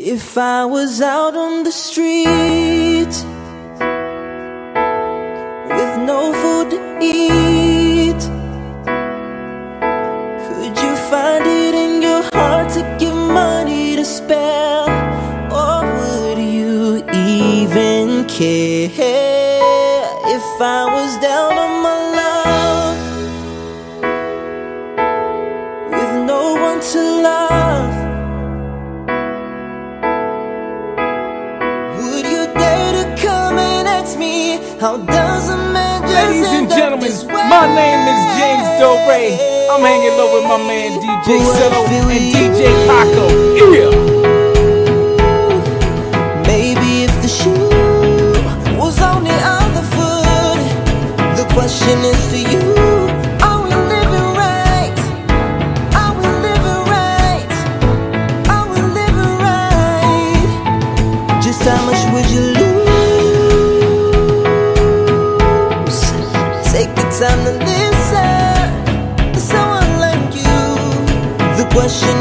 If I was out on the street with no food to eat, could you find it in your heart to give money to spare? Or would you even care Ladies and gentlemen, my name is James Dore. I'm hanging low with my man DJ Cello and DJ? Paco. Yeah. Maybe if the shoe was on the other foot, the question is to you: Take the time to listen to someone like you. The question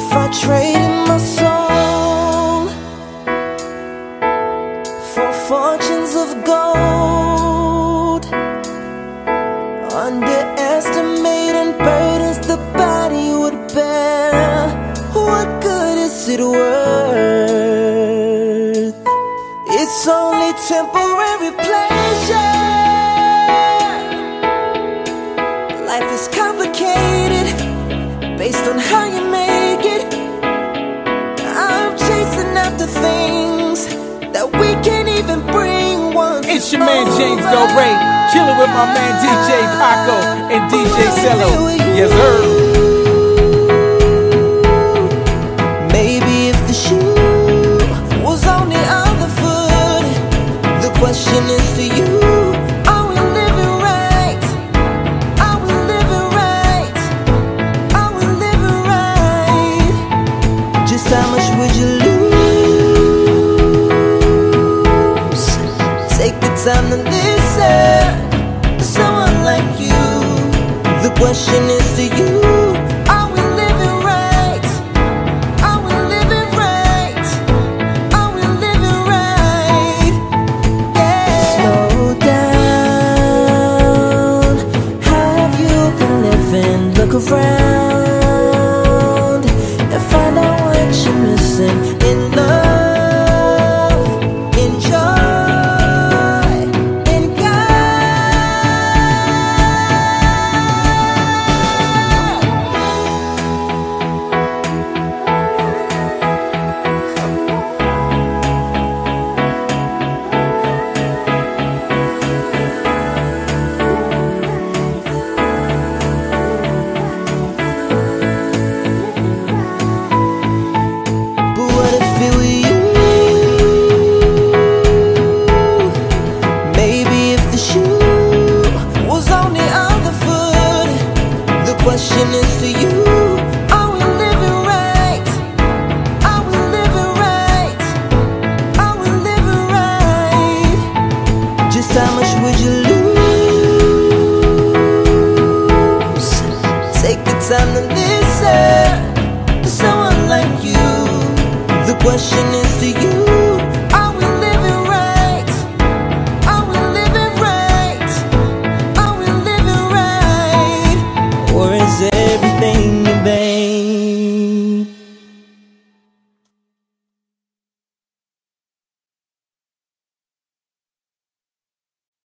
If I traded my soul for fortunes of gold, underestimating burdens the body would bear, what good is it worth? It's only temporary pleasure. Life is complicated based on how you It's your man James Dore, chilling with my man DJ Paco and DJ Cello. Yes, sir. Maybe if the shoe was on the other foot, the question is to you: time to listen to someone like you. The question is to you: Are we living right? Are we living right? Are we living right? Yeah. Slow down. Have you been living? Look around question is to you: Are we living right? Are we living right? Are we living right? Just how much would you lose? Take the time to listen to someone like you. The question